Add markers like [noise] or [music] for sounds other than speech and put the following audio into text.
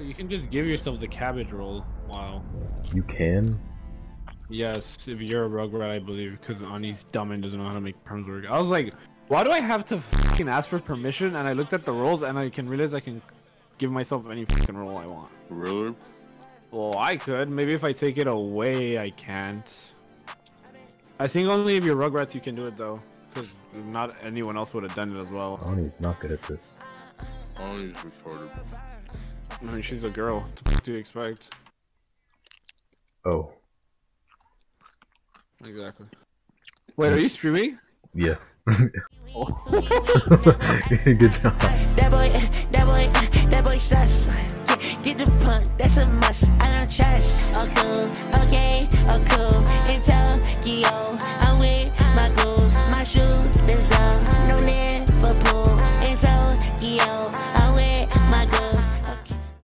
you can just give yourself the cabbage role. Wow. You can? Yes, if you're a Rugrat, I believe, because Ani's dumb and doesn't know how to make perms work. I was like, why do I have to fucking ask for permission? And I looked at the roles and I can realize I can give myself any fucking role I want. Really? Well, I could. Maybe if I take it away, I can't. I think only if you're Rugrats you can do it though, because not anyone else would have done it as well. Ani's not good at this. Ani's retarded. I mean, she's a girl. What do you expect? Oh. Exactly. Wait, are you streaming? Yeah. oh. [laughs] Good job. That boy, that boy, that boy sus. Get the punt, that's a must. I don't chat.